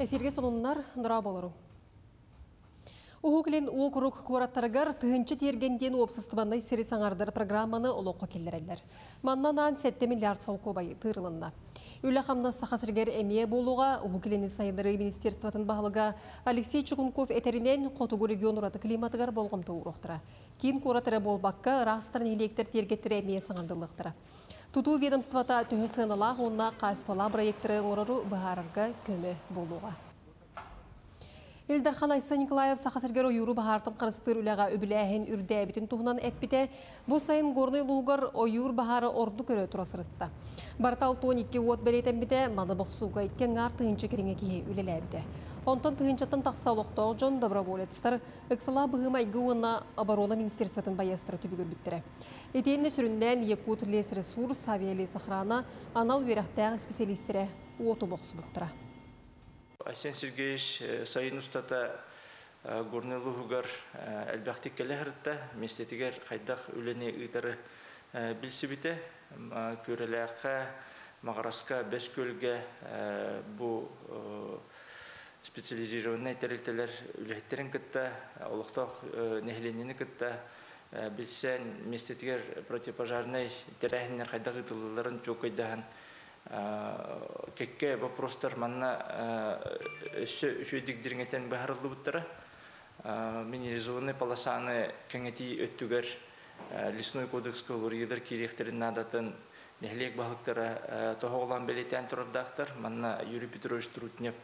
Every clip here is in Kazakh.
Эфирге сонуннар нұра болыру. Уғуклен уғыруқ куараттарығар тұхынчы тергенден опсыстыбандай сері саңардар программаны олыққа келдірелер. Маннанан 7 миллиард сол кобай тырылынна. Үлі қамна сақасыргер әмие болуға Уғуклені сайындары министерстватын бағылыға Алексей Чугунков әтерінен қотуғы регион ұраты климатығар болғымты ұрықтыра. Кейін куараттары болбаққа растарын електер тергеттері әмие саңардылықтыра. Туту ведомствата төхі сынылақ онына қастала проекттері ұрыру бағарырға көмі болуға. Илдархан Айса Николаев сақасыргер ойыру бағартын қырыстыр үліға өбіләхін үрді әбітін тұғынан әппіте, бұл сайын горны луғыр ойыр бағары орды көрі тұрасырытты. Бартал 12 от бәлетен біте, маны бұқсуға ikki ңар тұғынчы кереңе кейі үлілі әбіте. Онтан тұғынчаттан тақсалықтау Джон Доброволецтар уына оборона министерстватын баястыры түбігір біттірі. Етейінні сүрінден Якут лес ресурс, авиалес охрана, анал верақтағы специалистері оту бұқсы. Асен Сергеевич сайын устата горнелугар әлбәхтик келәһәртә местетигер кайдах үлене ытары билсибите көреләккә магараска бескөлгә бу специализированный территориялар үләһтерен кытта олохтох нехленене кытта билсән местетигер противопожарный терәһеннәр кайдах ытылларын чокайдаһан кекке вопростар манна өссө үчүдик диргетен бахарылды буттара минерализованный полосаны кеңети өттүгер лесной кодекс кылырыдыр кирехтерин надатын нехлек бахыктара тохоглан белетен турдактар манна Юрий Петрович Трутнев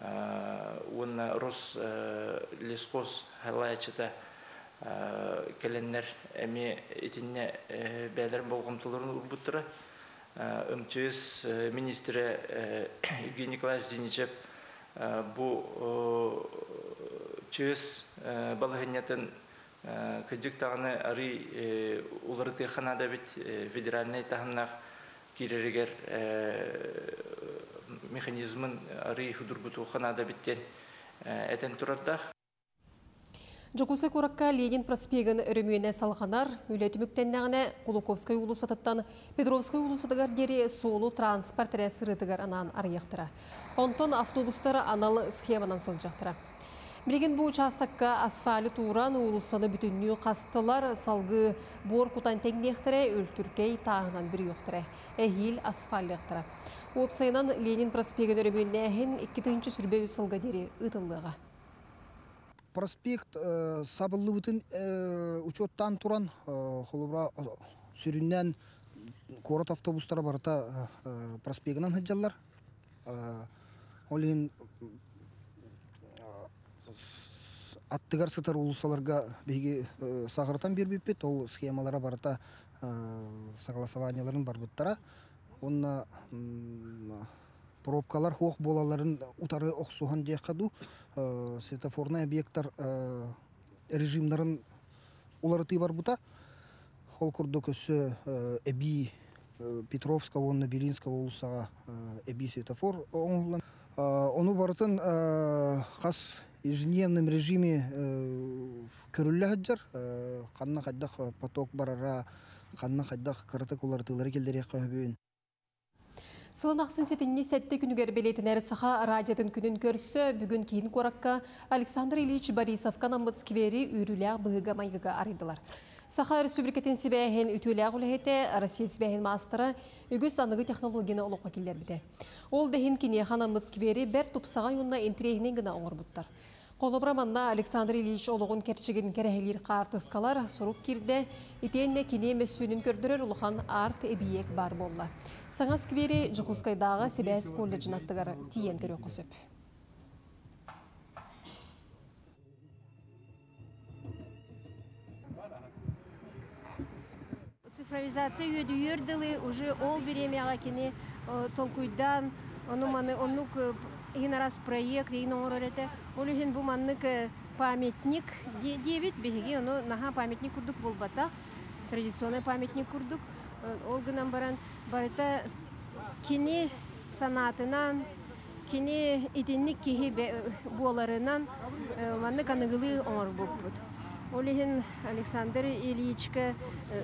он рос лескос халаячыта келеннер эми этинне бәлер болгомтуларын урбуттара МЧС министрі Евгений Николаевич Зиничев бұл ЧС балығынетін күдік тағыны улары тейханада бит федеральный тағынақ кирерігер механизмын арый худурбуту ханада биттен әтен тұрардақ. Жокусы куракка Ленин проспегін өрімүйіне салғанар, үлетіміктеннәғіне Кулуковскай улусататтан Петровскай улусатығар дері солу транспорт рәсірітігар анан арияқтыра. Онтон автобустар аналы схеманан сылжақтыра. Білген бұл участакка асфалі туран улусаны бүтінні қастылар салғы бор кутан тәңнектірі өлтүркей тағынан бір yoқтыры. Әйіл асфалияқтыра. Опсайынан Ленин проспегін өрімүйіне әхін 2-ші сүрбе үсілға дері ұтылыға. Проспект сабылы бүтін учеттан туран холубра сүрүннен корот автобустара барыта проспегінен хыджалар олин аттыгар сытар улусаларга биги сагыртан бербеппит ол схемалара барыта согласованияларын барбыттара онна пробкалар хоқ болаларын утары оқсухан дияқаду светофорный объекттар режимнарын уларыты бар бута. Ол курдук өсө эби петровска онна белинска улусага эби светофор оңулан. Ону барытын хас ежедневном режиме көрүлле хаджар. Канна хайдах поток барара канна хайдах кырытык улартылары келдерек Сылынақсын сетінне сәтті күнігер белетін әрі саха радиотын күнін көрсі бүгін кейін қораққа Александр Ильич Борисовка намбыцкивери үйріләғ бұғыға майғыға арыдылар. Саха республикатын сібәйін үтіләғ үләхеті Россия сібәйін мастыры үгіз анығы технологияны олыққа келдер біде. Ол дәхін кене ханамбыцкивери бәр тұпсаға юнна интрегінен гына оңыр бұттар. Қолыбыраманна Александр Ильич олығын керчігін кәрәхелер қартысқалар сұруқ кирді, итенне кене мәсуінін көрдірер ұлыған арт әбиек бар болла. Саңас квері Жықускайдағы Себәс колледжін аттығары тиен көрі құсып. Цифровизация үйеді үйерділі, уже ол беремеға кене толкуйдан, оны маны онук ин раз проект ин оңорете ол үһин бу маннык памятник дебит беги ону наха памятник курдук болбатах традиционный памятник курдук ол гынан баран барыта кини санатынан кини итинник киһи буоларынан маннык аныгылы оңор болбут ол үһин александр ильичке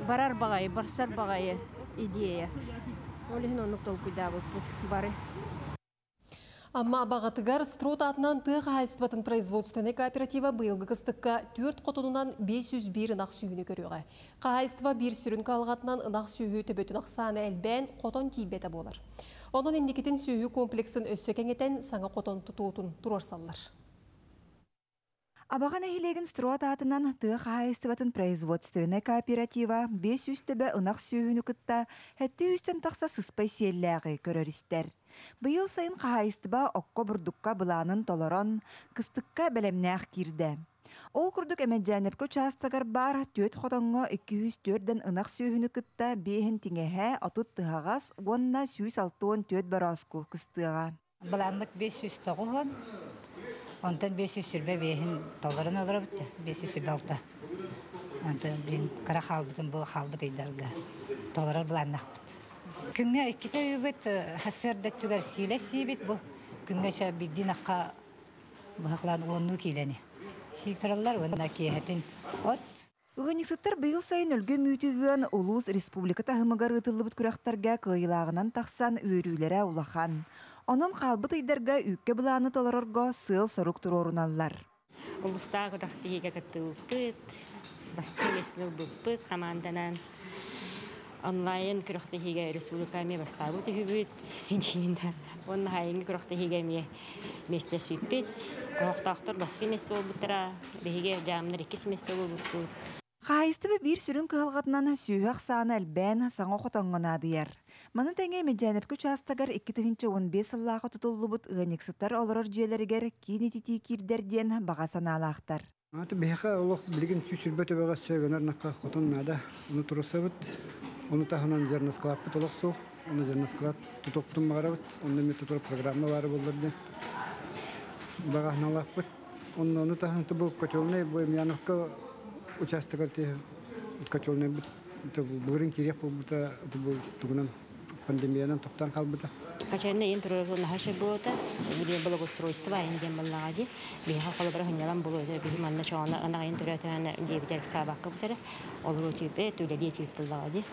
барар багайы барсар багайы идея. Ол үһин онук толкуйдабыппут бары. Амма бағатыгар строт атынан тыға хайстыватын производственный кооператива бұйылғы кыстыққа 4 қотынынан 501 ынақ сүйіні көріға. Қайыстыва бір сүрін қалғатынан ынақ сүйі төбетін ақсаны әлбән қотон тейбеті болар. Оның ендекетін сүйі комплексін өссі кәңетен саңа қотон тұтуытын тұрарсалар. Абаған әхилеген строат атынан тыға хайыстыбатын производственный кооператива 500 төбі ынақ сүйіні күтта, әтті үстен тақса сыспай селләғі көрөрістер. Быйыл сайын қағайыстыба оқко бұрдыққа бұланын толорон, кыстыққа бәлемнәқ кирді. Ол күрдік әмәджәнеркі участагар бар төт хотоңго 204-ден ынақ сүйіні кытта бейін теңеһә отут тыһағас, онна сүйіс алтуын төт бараску кыстыға. Бұламыт 500 тоғылған, онтан 500 сүрбе бейін толарын алыр бітті, 500 сүрбе. Онтан білін қара халбытын бұл халбыт айдарға. Толары бұланнақ. Күнгә икките үбет хасердә түгәр силә сибит бу. Күнгә ша биддин акка бахлан онну киләне. Сикторлар вона киһәтин от Уганиксыттар быйыл сайын өлгө мүйтүгөн улус республика тахымыгар ытылыбыт күрәхтәргә кыйлагынан тахсан үйрүләре улахан. Онон халбыт ыйдарга үккә буланы толорорго сыл сорук туроруналлар. Улуста гырахтыга каттыппыт, бастылеслы буппыт команданан онлайн күрөхтәһиге республиками бастабы түһүбүт инчиинда онна хайын күрөхтәһиге ме местес пиппит охтахтар басты месте болбутара беһиге жамнар икис месте болбуту Хайыстыбы бир сүрүн кыһалгатынан сүйәк саны әлбән саңа хотоңгонадыяр. Маны тәңе меджанеп участагар 2-15 сыллаға тутуллубут ыаниксыттар олорор жиелеригер кини тити кирдер диен баға санаалаахтар. Аты беха олох билген сүсүрбөтө бага сөгөнөр накка хотон нада. Уну турусабыт. Уну тахынан жернас клаппыт олохсу. Уну жернас клап тутоктун магарабыт. Уну методор программа бары болдырды. Бага налаппыт. Уну уну тахынан тубу котелный бу мяновка участокар те котелный бит. Тубу бүгүрүн кирек болбута тубу тугунан пандемиянан токтан калбыта. качарна ен турор на хаше бота биде благоустройство инде маллагади биха колбара ханялам болода бихи манна чона ана ен туратана дебитер сабакка бутара олру типе түледи типиллагади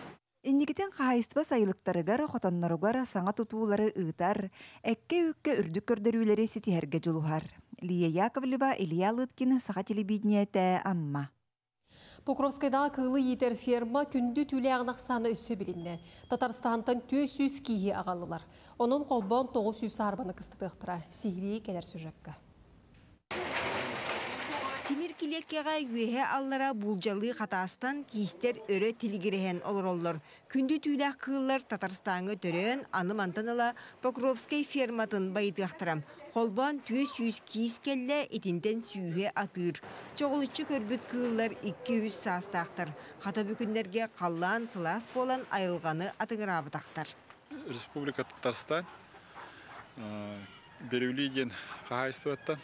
Иннигитен қайыстыба сайылықтарыгар хотонноругар саңа тутуулары ыытар, әкке үкке үрдік көрдөрүүлері сетиһерге жолуһар. Лия Яковлева, Илья Лыткин, Саха телевидениеті Амма. Покровскайда кылы етер ферма күнді түлі саны өссі білінне. Татарстантан 400 кейі ағалылар. Оның қолбон 900 арбаны кыстыдықтыра. Сихри келер сюжетка. Тимир килеккеға үйе аллара булжалы қатастан кейістер өрі тілгіреген олыроллар. Күнді түйләк кыллар Татарстанғы төрен анымантаныла Покровскай ферматын байытықтырам. Холбан 200 кейіс келле етінден сүйе атыр. Чоғылычы көрбіт кыллар 200 састақтыр. Хата бүкіндерге қаллан сылас болан айылғаны атығырабытақтар. Республика Татарстан береулиген қағайыстываттан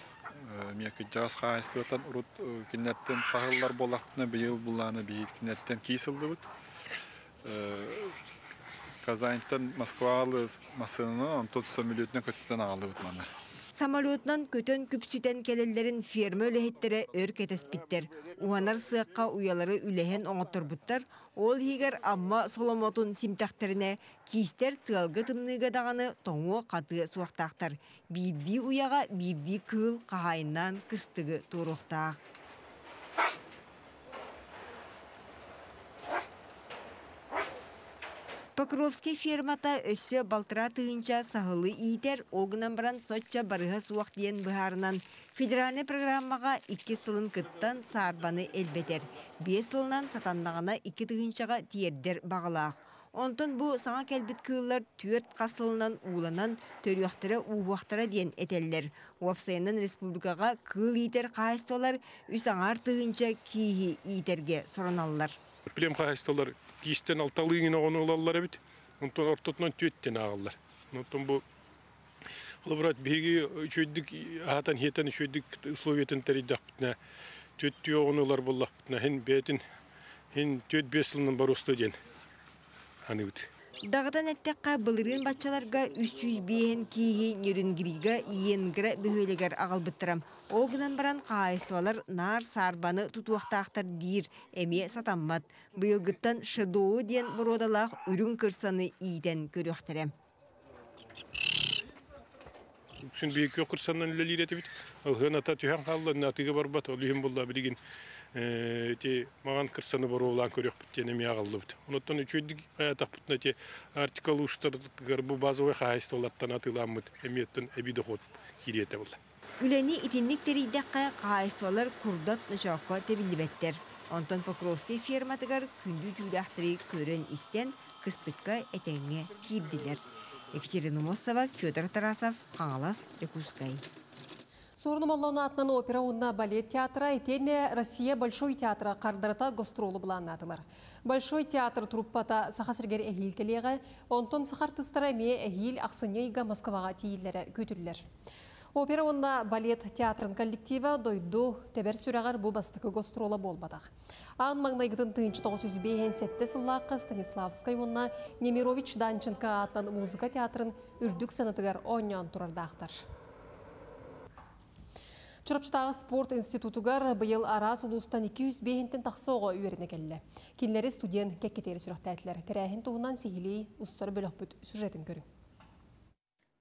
мекі жағас қағайыстываттан ұрут кеннеттен сағылар болақтына бейіл бұланы бейіл кеннеттен кейсілді бұд. Казаньтан Москвалы масынына 30 самолетіне көттен ағылды бұд мана. Самолетнан көтөн күпсүтен келелерин ферма өлеһеттері өр кетеспиттер. Уанар сыаққа уялары үлehen оңоттырбуттар, ол егер амма соломотун симтахтеріне кейстер тылғы тымныға дағаны тоңу қаты суақтақтар. Бирби уяға бирби кыл қағайыннан кыстығы туруқтақ. Покровский фермата өссө балтыра тыынча сахылы иитер олгынан баран сотча барыға суақ диен бұхарынан федеральный программаға 2 сылын кыттан сарбаны элбетер. 5 сылынан сатандағына 2 тыынчаға тиердер бағалақ. Онтон бу саңа кәлбит кыылар түөрт қасылынан уланан төрүяқтары уhuақтара диен этеллер. Уапсайынан республикаға кыл иитер қайыстолар үсаңар тыынча иитерге сораналлар. Билем қайыстолар кистен алталыгын оғыны олалар бит. Онтон ортотнан төттен ағалар. Онтон бу Кылбырат беги чөйдік атан хетен чөйдік условиятын таридақ бітна. Төтті оғынулар боллақ бітна. Хен бетін хен төт бес сылынан бар усты ден. Аны бит. Дағыдан әттәққа бұлырын бачаларға 300 бейін кейі иенгірі бөхөлегер ағыл бұттырам. Ол гынан баран қайыстывалар нар сарбаны тұтуақтақтар дейір әме сатаммат. Бұйылгыттан шыдоу ден бұродалақ үрін кырсаны ииден көріқтірем. Үксүн бийикке кырсаннан үлелирети бит ол хын ата түһән халла натыга барбат ол ихим булла билигин те маған кырсаны бар олан көрек біттені ми ағылды біт. Оныттан үчүйдік аятақ бітіне те артикал ұштар бұл базовый қайысты олаттан атылан мұт, әметтен әбиді қот киреті бұл. Үләни итинник терейдәккә кайсвалар курдат нычакка тебилбеттер. Онтон Покровский ферматыгар күндү түйдәхтери көрөн истен кыстыкка этеңе кирдилер. Екатерина Мосова, Федор Тарасов, Қаңалас, Якускай. Сорнымаллауна атынан опера онна балет театра етене Россия Большой театра қардарыта гастролы бұланадылар. Большой театр труппата сақасыргер әхил келеғі, онтон сақар тыстыра ме әхил ақсынейга Москваға тейілері көтілілер. Опера онна балет театрын коллективі дойду тәбір сүрағар бұ бастықы гастролы болбадақ. Ан маңнайгытын тыынчы 905 сәтті сыллаққы Станиславскай онна Немирович Данченко атын музыка театрын үрдік санатыгар оңян тұрардақтар. Чырапчытағы спорт институтугар бұйыл арас ұлыстан 200 бейінтін тақсоға үйеріне келі. Кенлері студент кәккетері сүріқтәтілер. Тәрәхін туғынан бөлік бүт сюжетін көрің.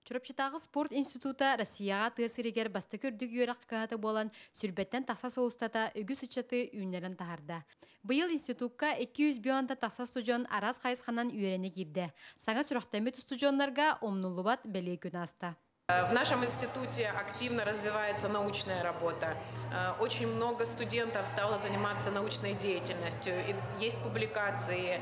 Чурапчытағы спорт института Россияға тыысырегер басты көрдік үйерақ қағаты болан сүрбеттен тақса соғыстата үгі сұчаты үйінерін тағарда. Бұйыл институтқа 200 бионда тақса студион арас қайысқанан үйерене кирді. Саңа студионларға омнулубат бәлей күн аста. В нашем институте активно развивается научная работа. Очень много студентов стало заниматься научной деятельностью. Есть публикации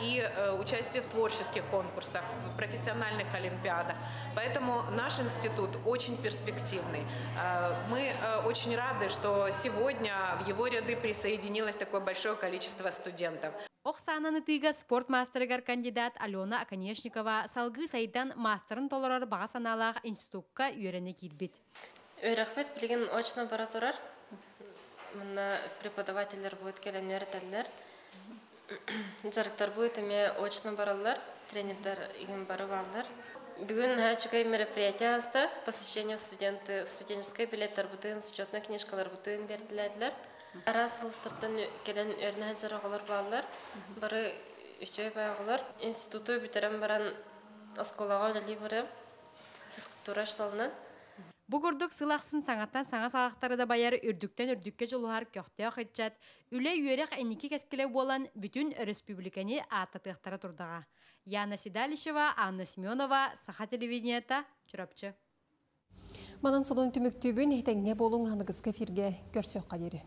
и участие в творческих конкурсах, в профессиональных олимпиадах. Поэтому наш институт очень перспективный. Мы очень рады, что сегодня в его ряды присоединилось такое большое количество студентов. Оксананы тыга спорт мастерыгар кандидат Алена Аконешникова салгы сайдан мастерын толорар баға саналақ институтка үйрене кирбит. Өрәхмет білген очно бара турар. Мына преподавательдер будет келемнер тәлләр. Жарыктар будет эме очно баралар, тренерлер иген барып алдар. Бүгін хачукай мероприятие аста посещение студенты в студенческой билеттер бутын, счетная книжкалар бутын бердиләрләр. Арас сырттан келен өрнәһен жарыгалар балалар. Бары үчөй байгылар. Институты битерем баран осколага жали бары физкультура шталынан. Бу курдук сылақсын саңаттан саңа салақтары да баяр үрдүктен үрдүкке жолуар көқтея хыджат. Үле үйерек эники кескеле болан бүтүн республиканы ататыктара турдага. Яна Сидалишева, Анна Семенова, Саха телевидениета, Чурапчы. Манан солон түмүктүбүн теңне болуң анығыз кефирге көрсөк қадері.